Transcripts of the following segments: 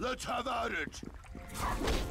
Let's have at it!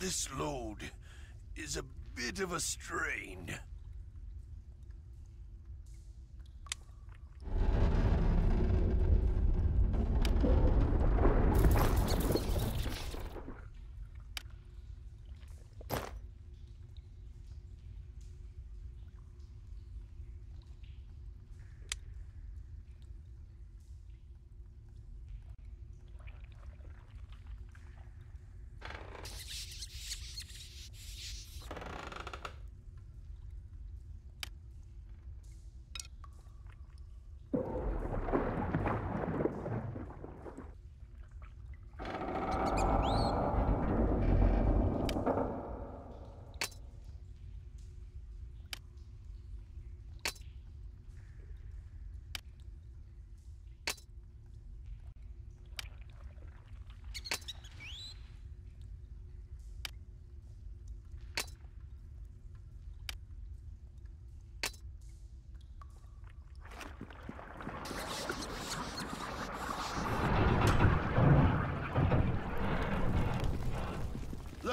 This load is a bit of a strain.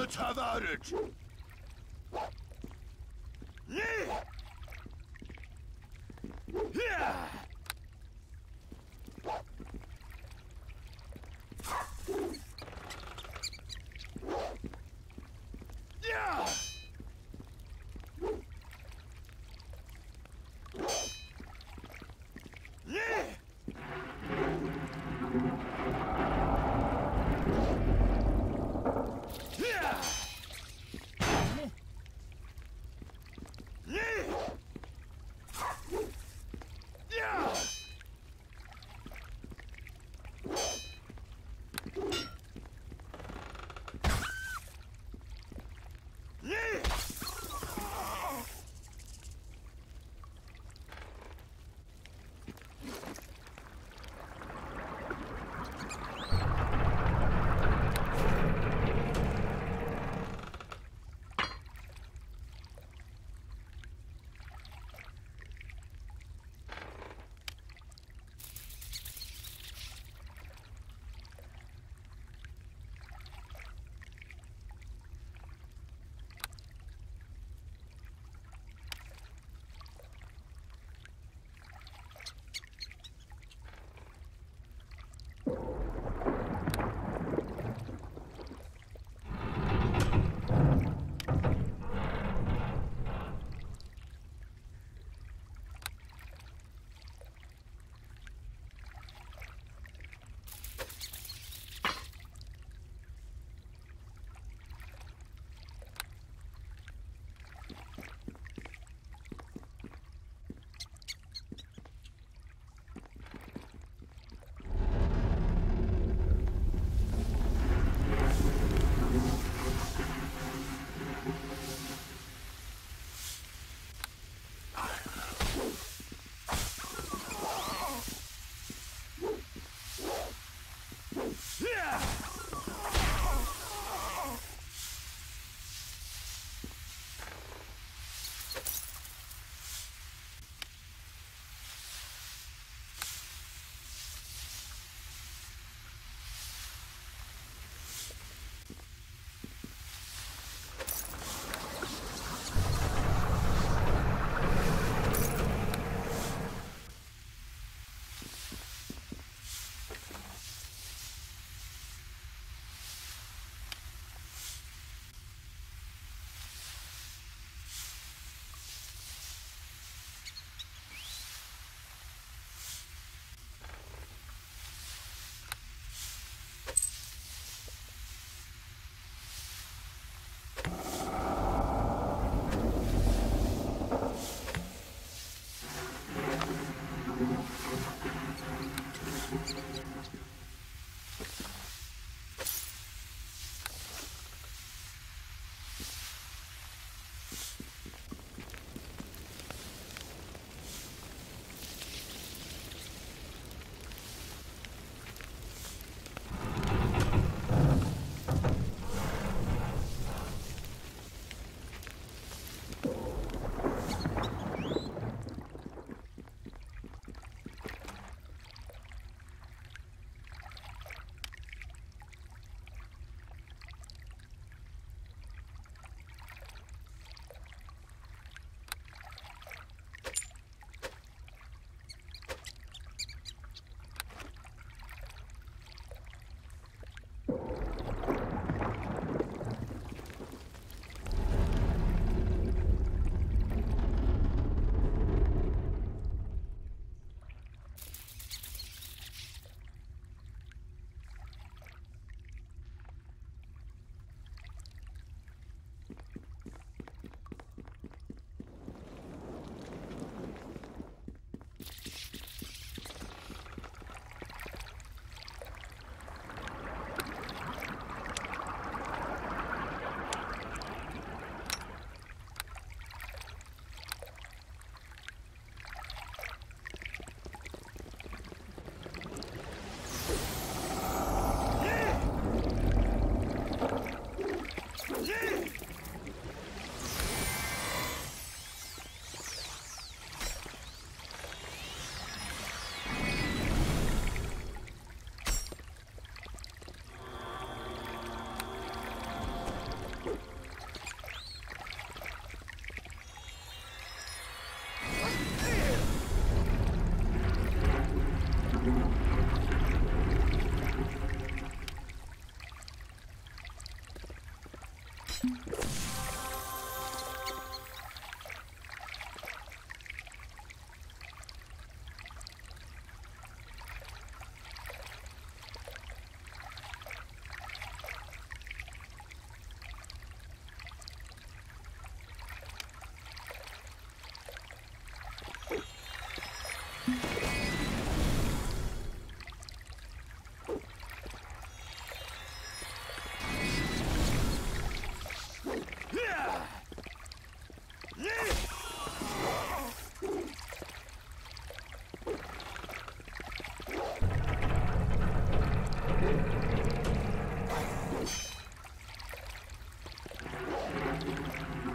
Let's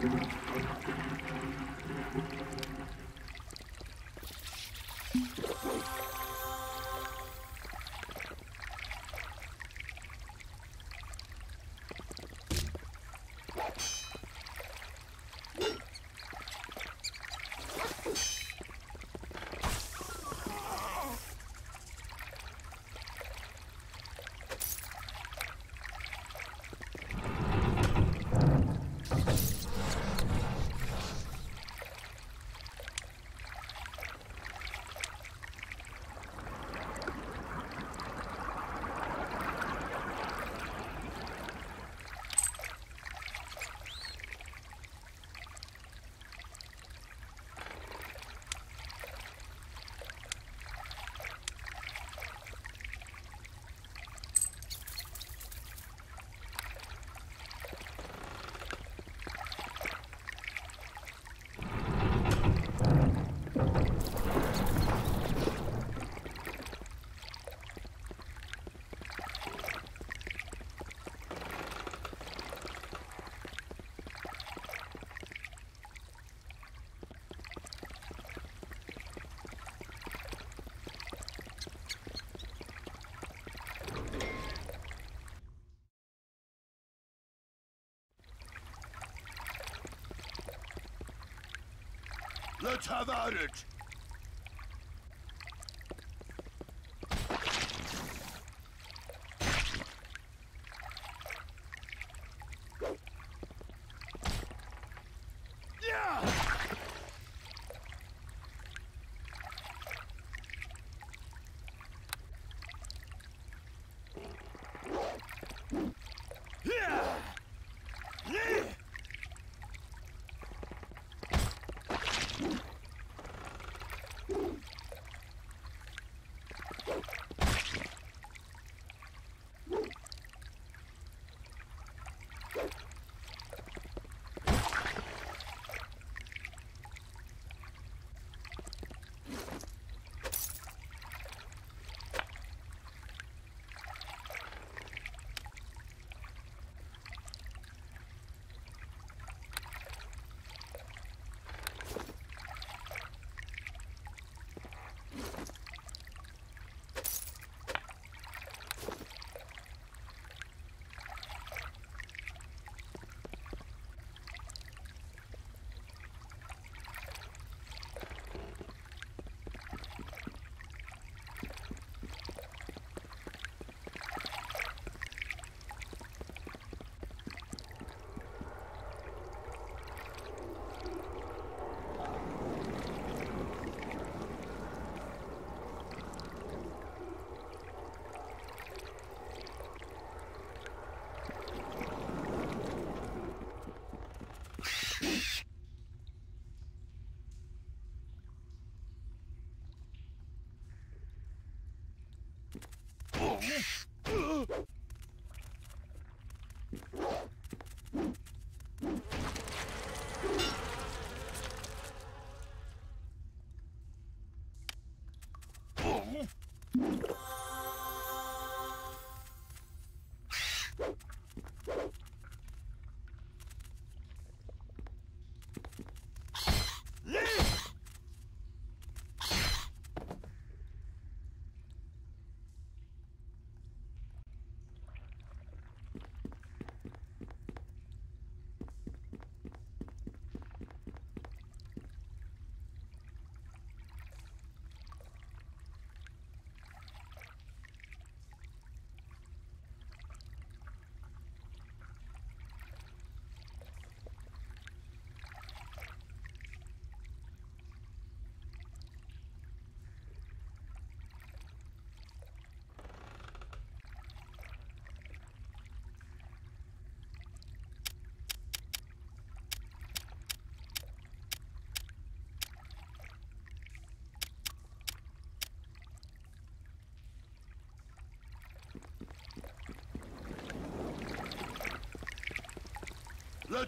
Thank you. Let's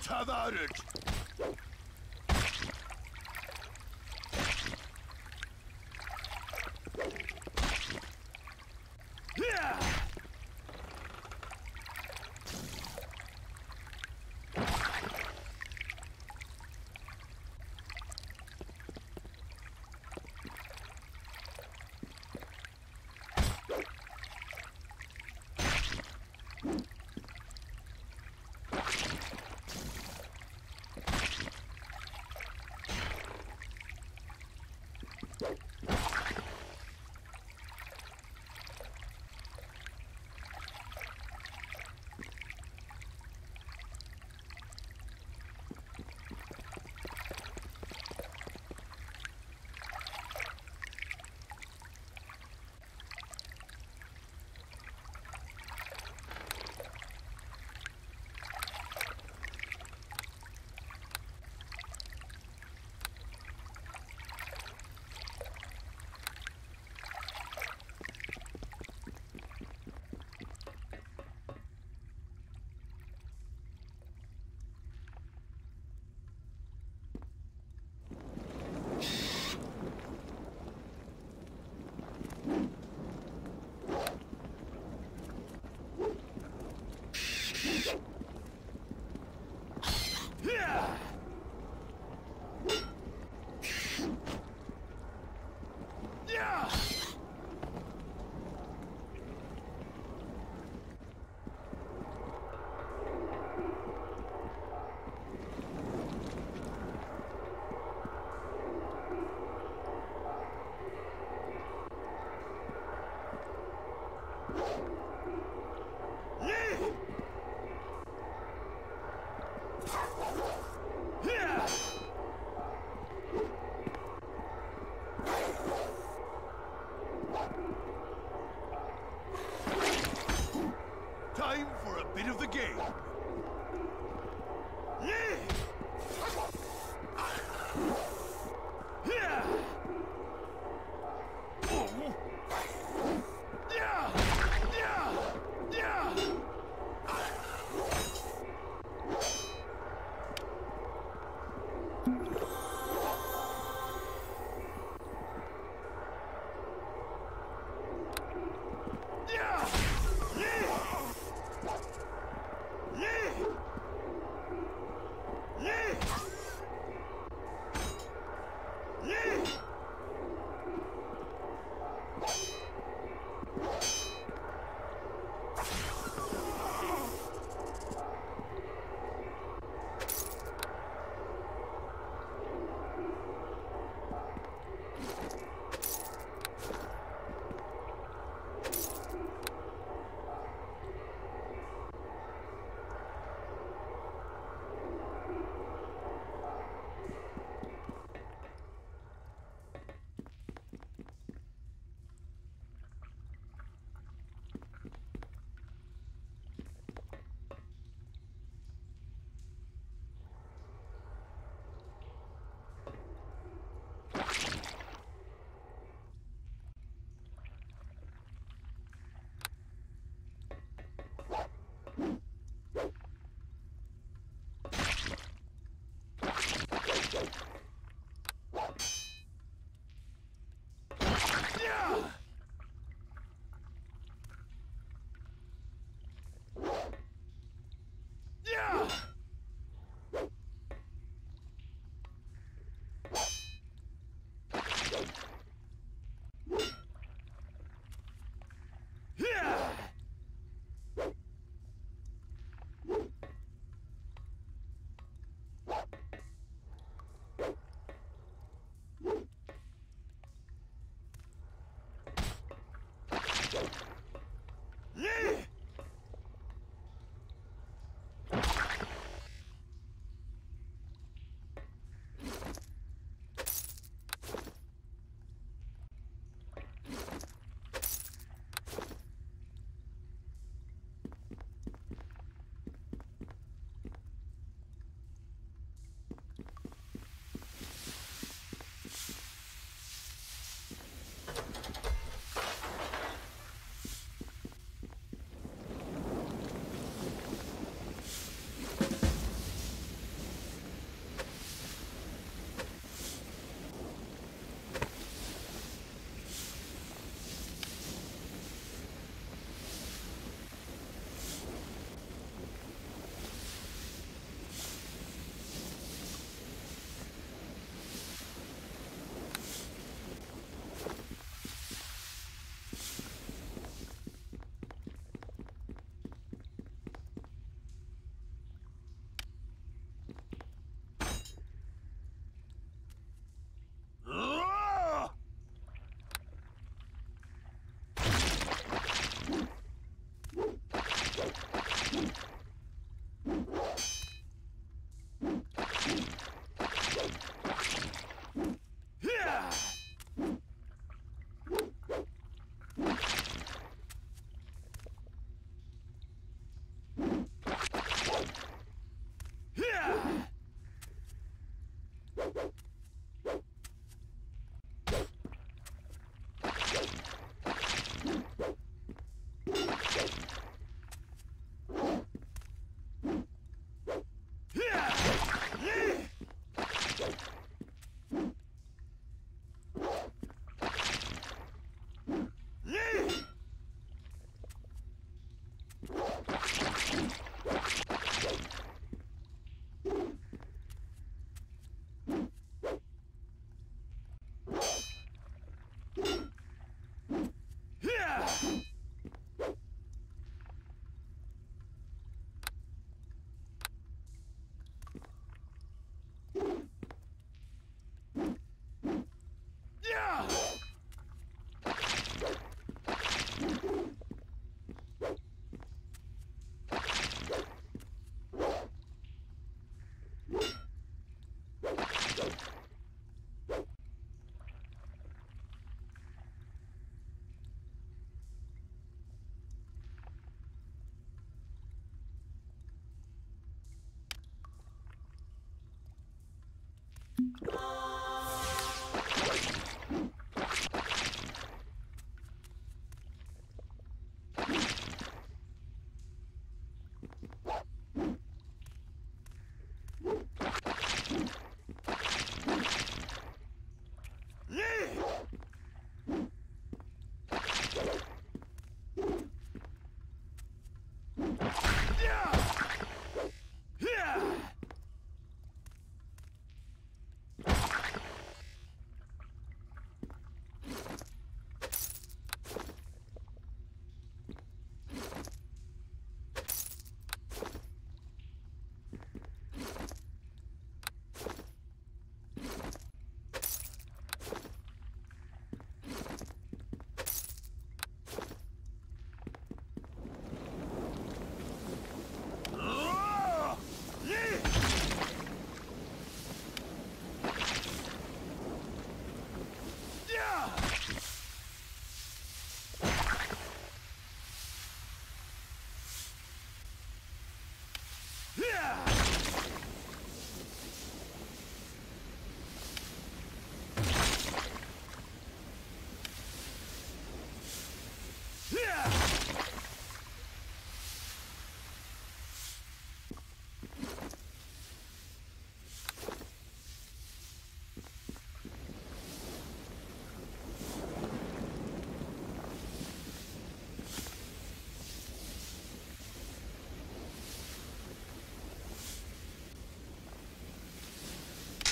have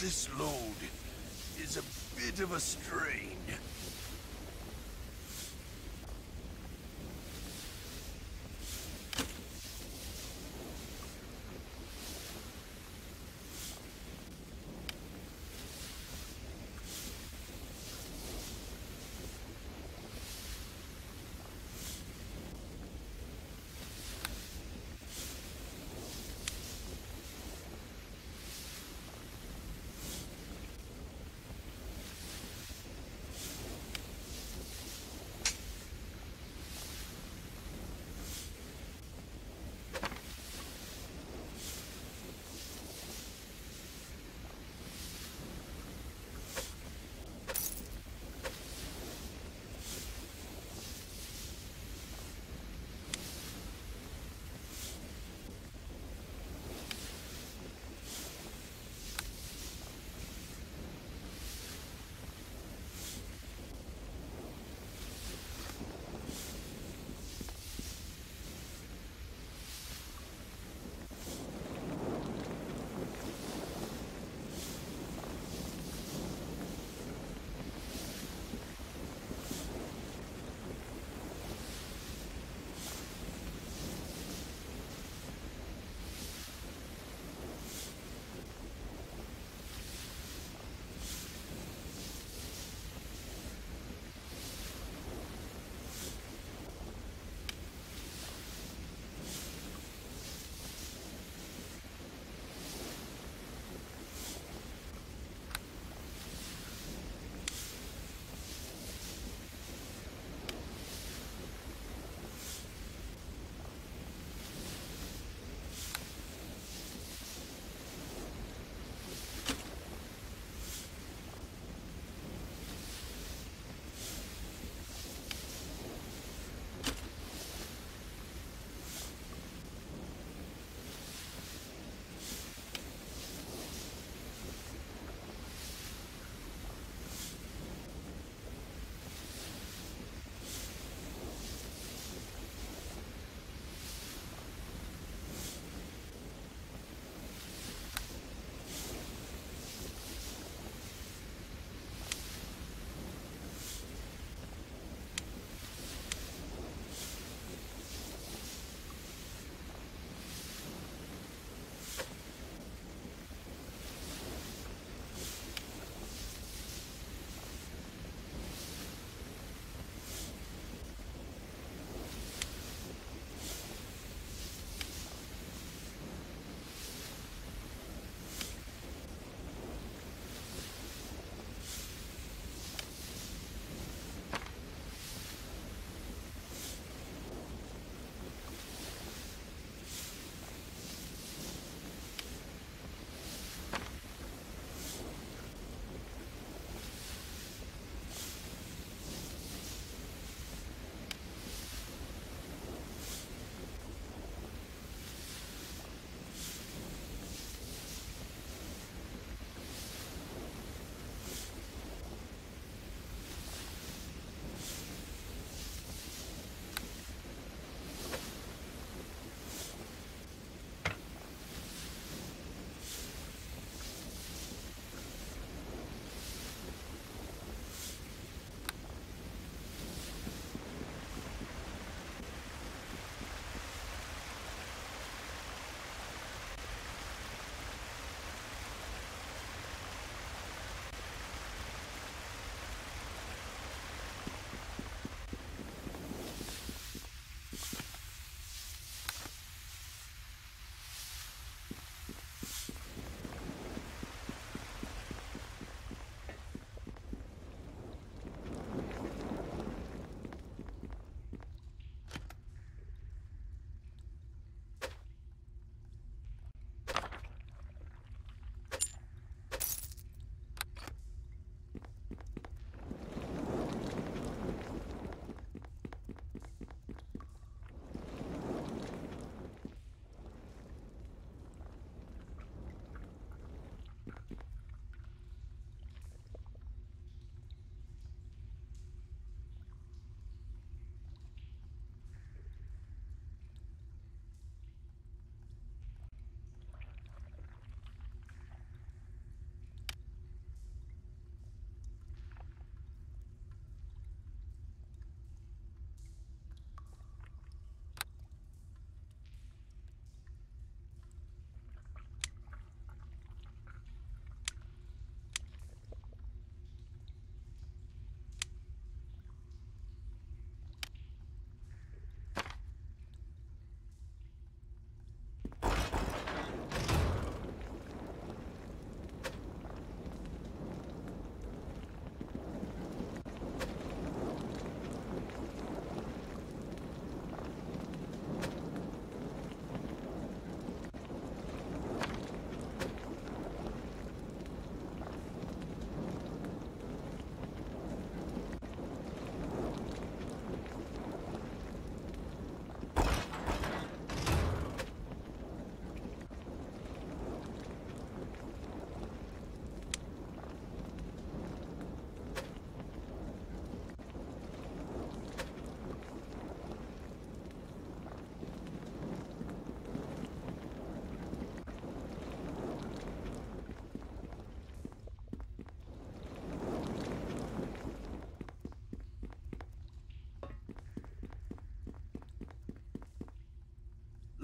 This load is a bit of a strain.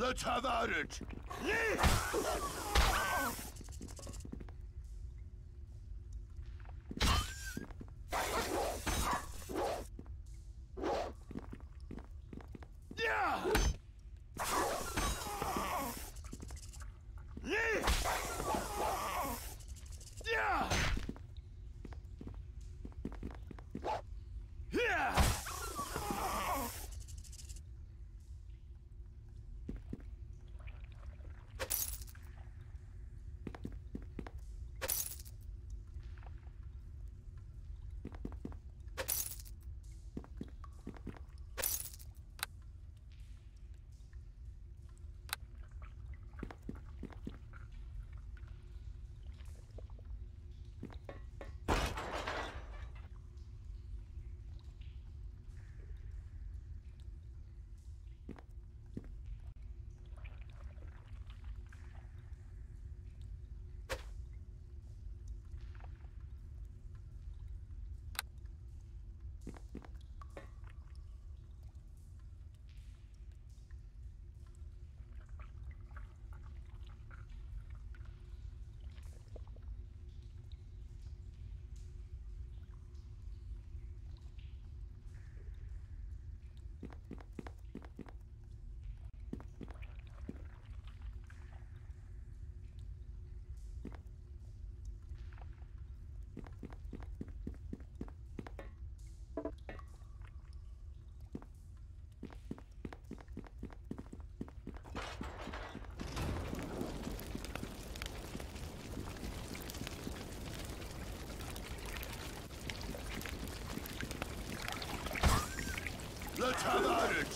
Let's have at it! Yeah! Yeah! Yeah! Let's have at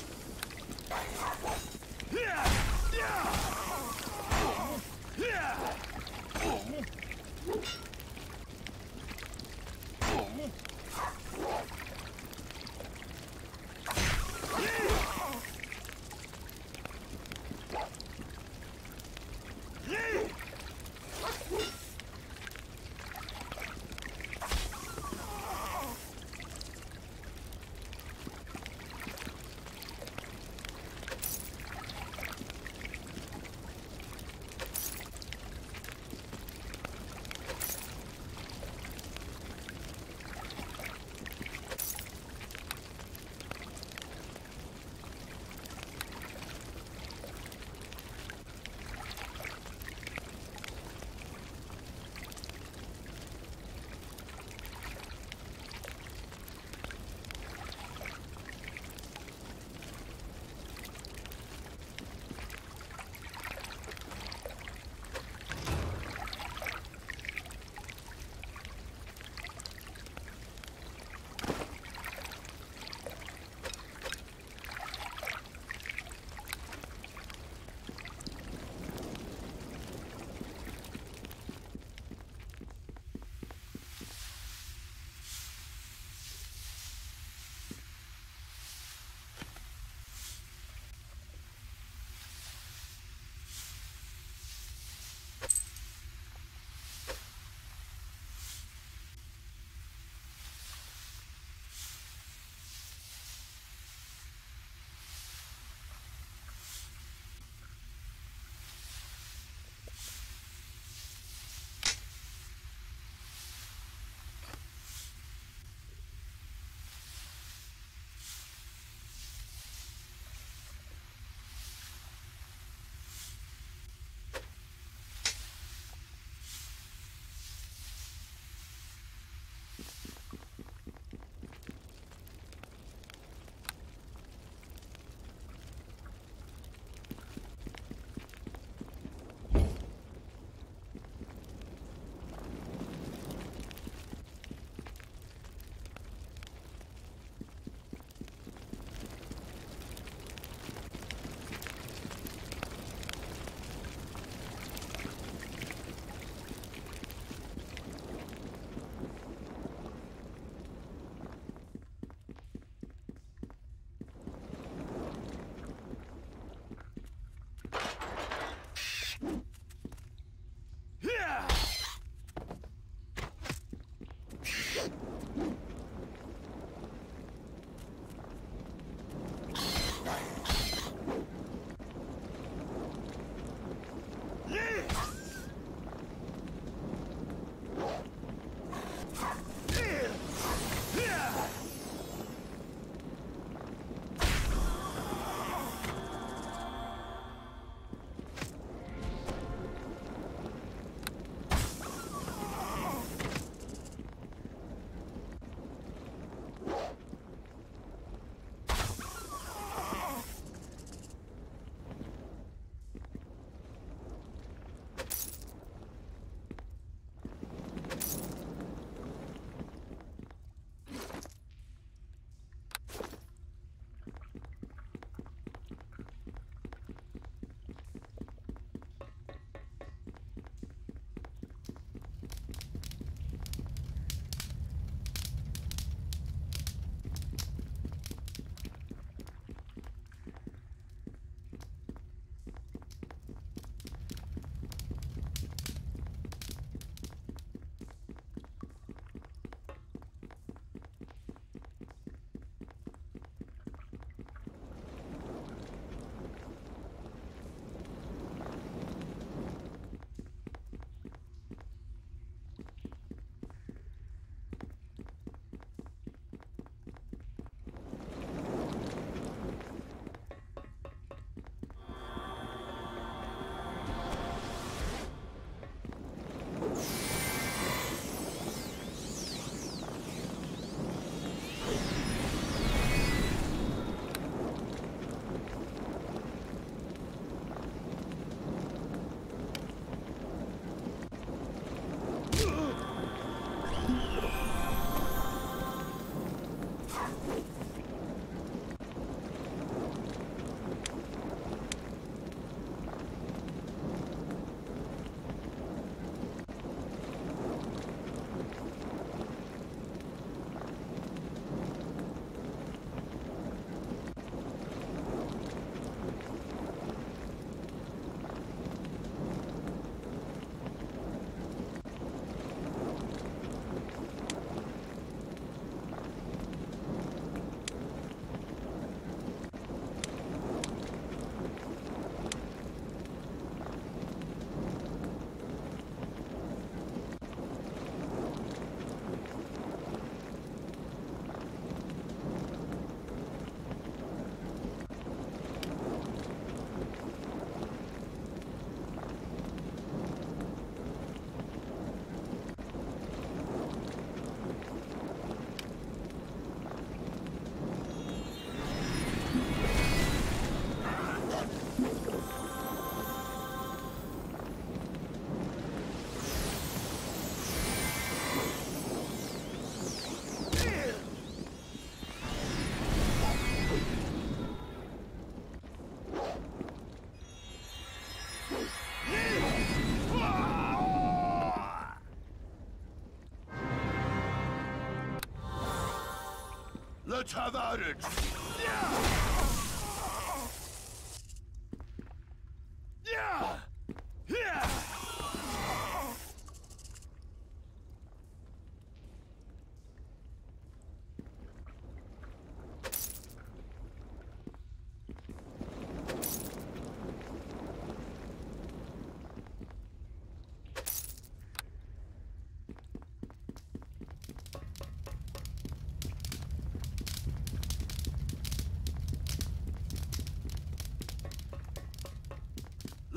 Mütevarık.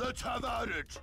Let's have at it!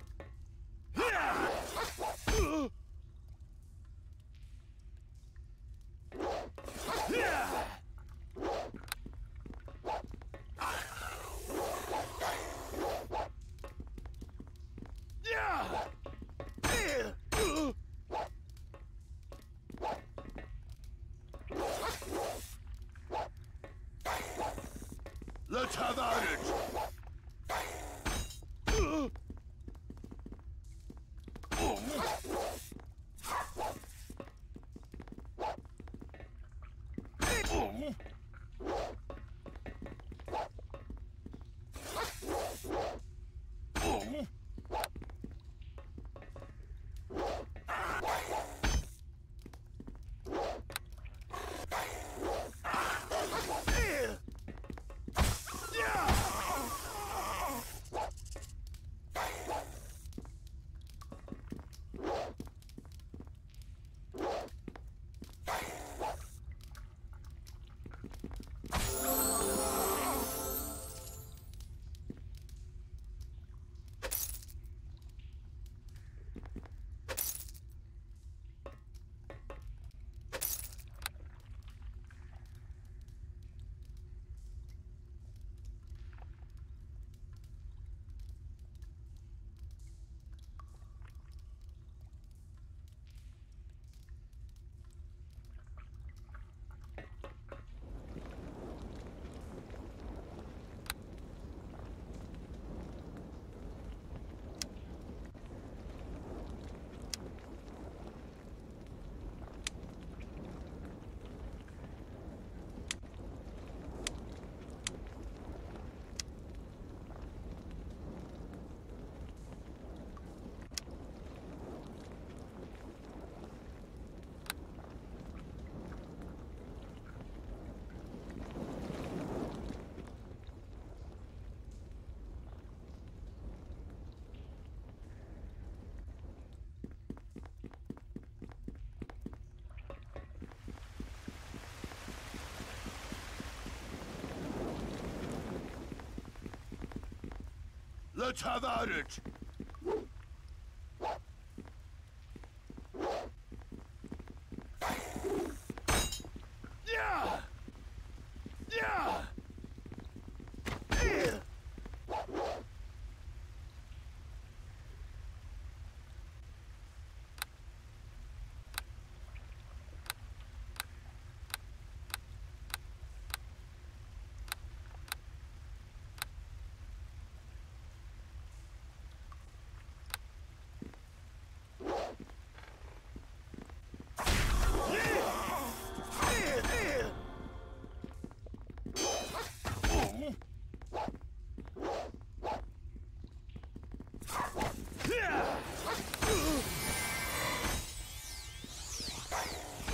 Let's have at it!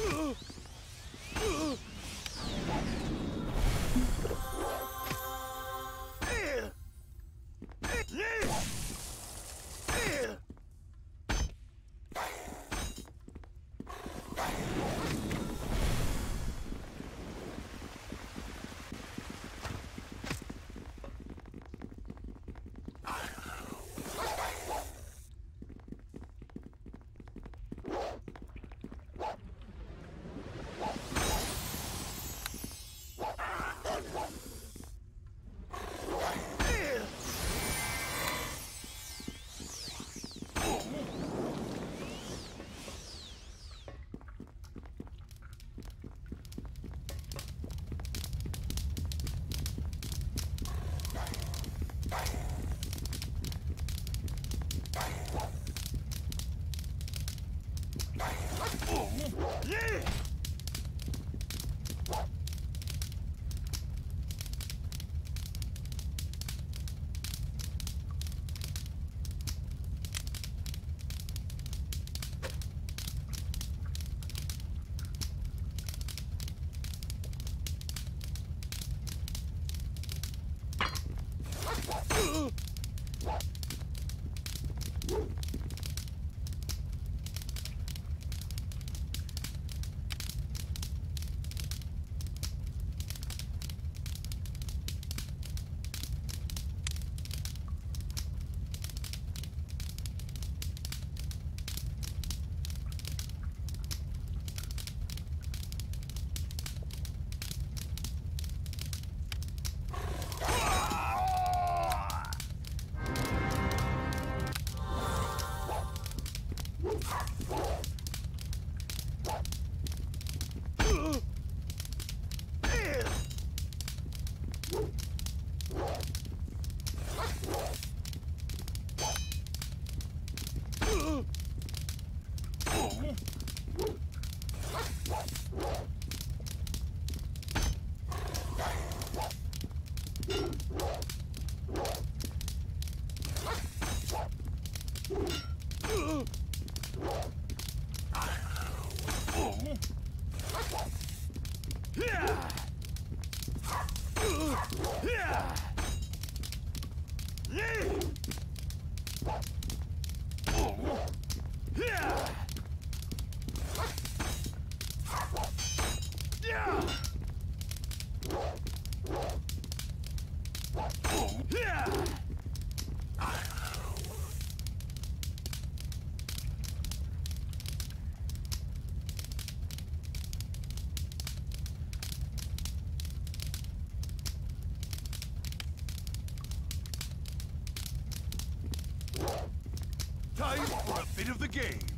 Ugh! The game.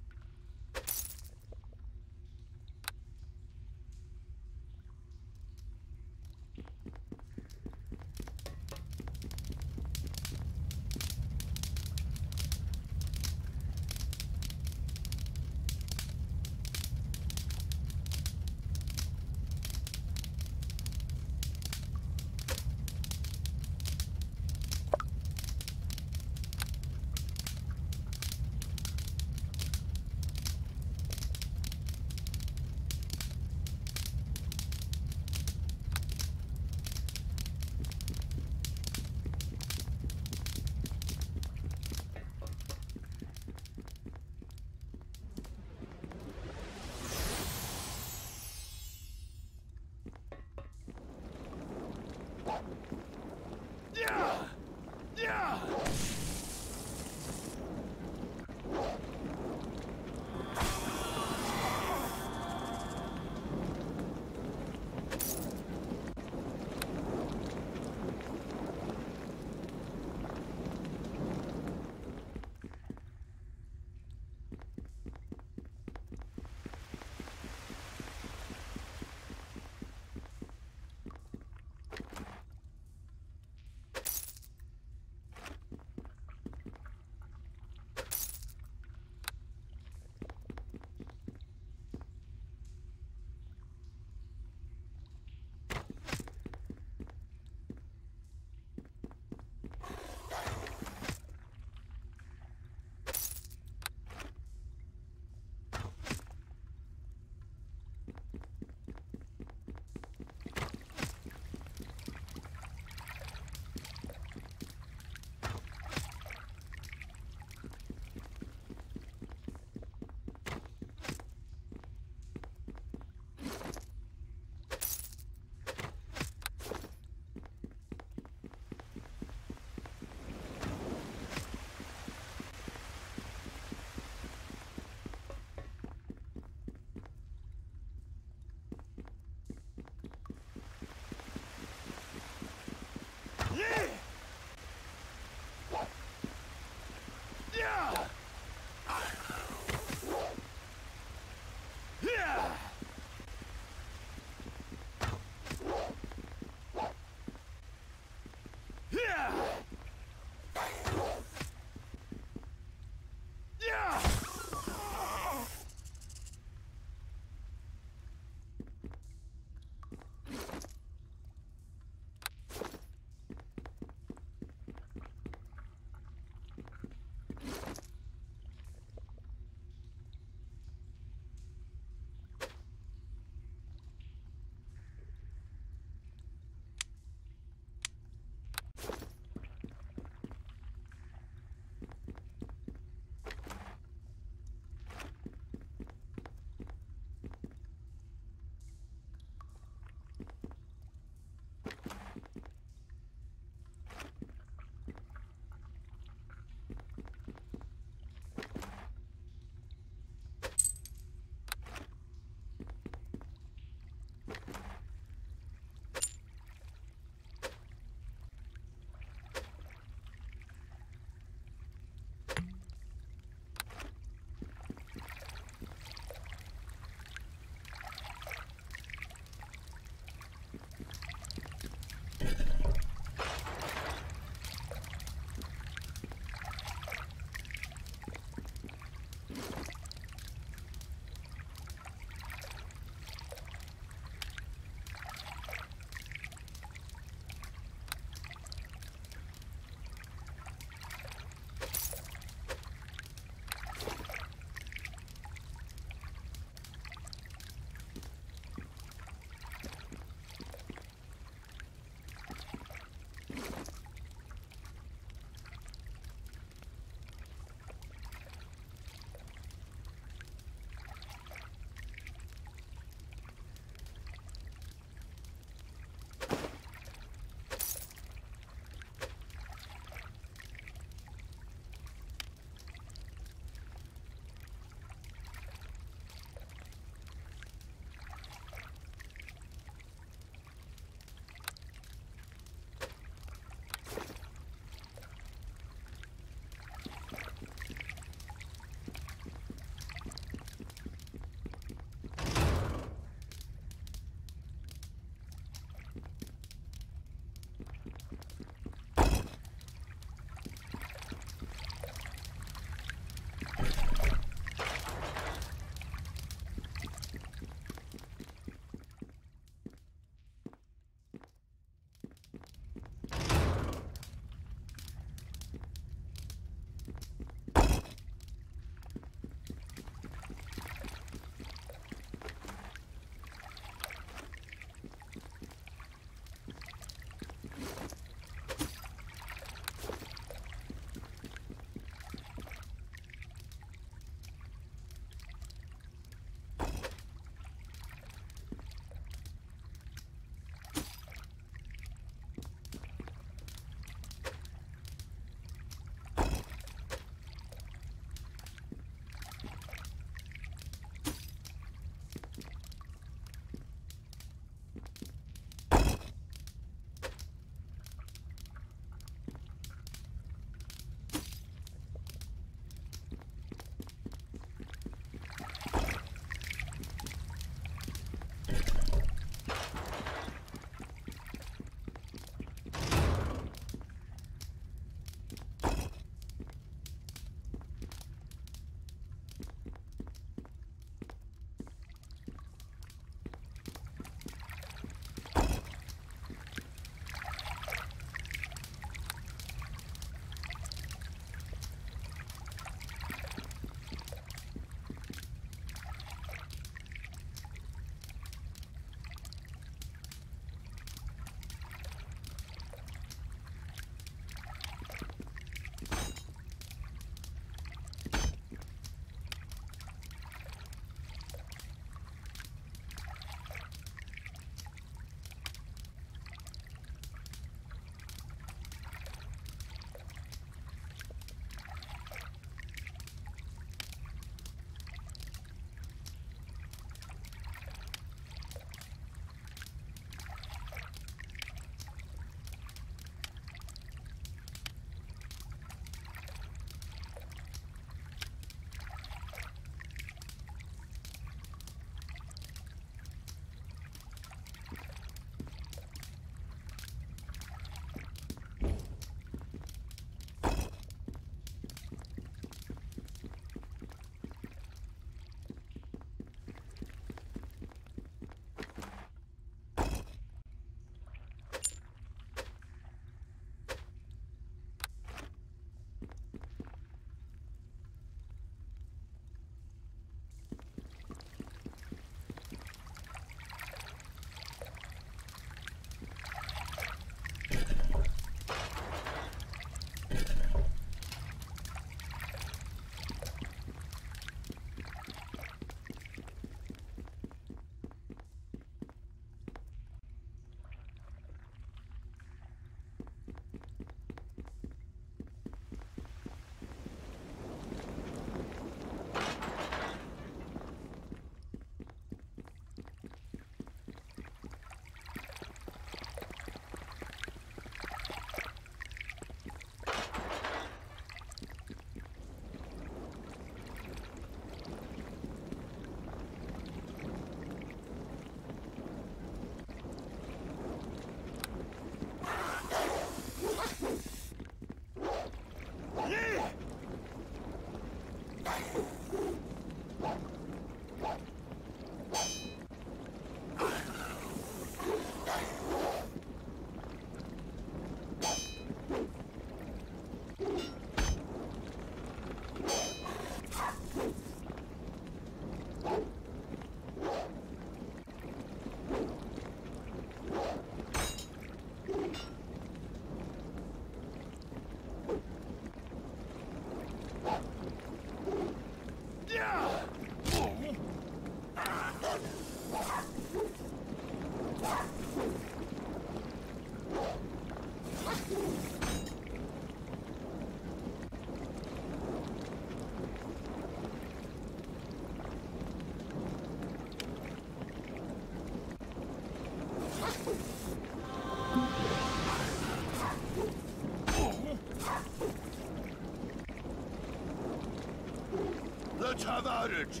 erwartet.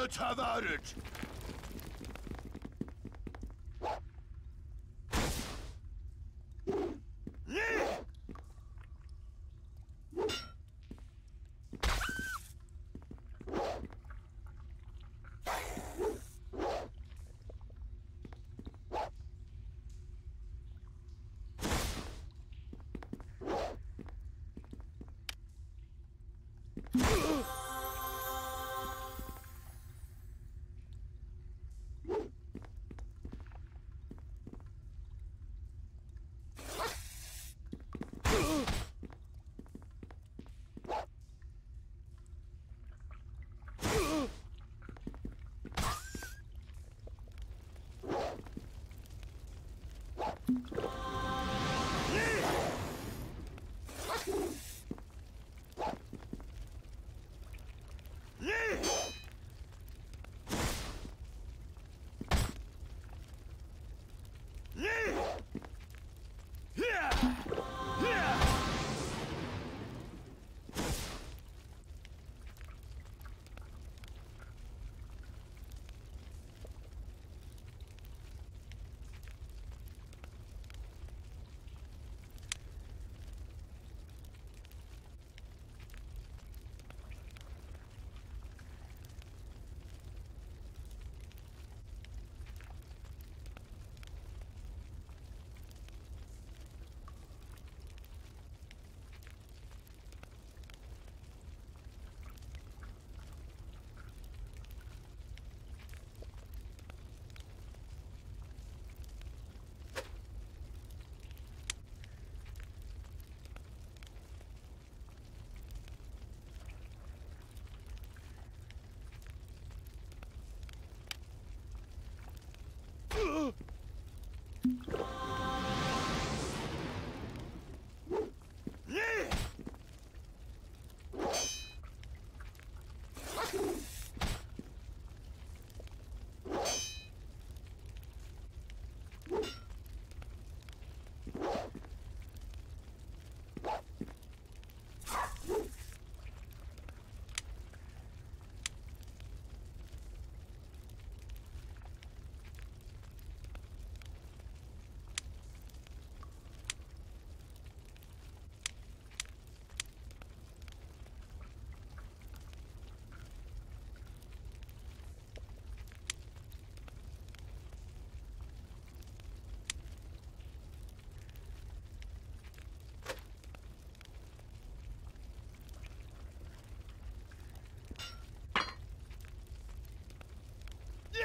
Let's have at it.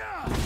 Yeah!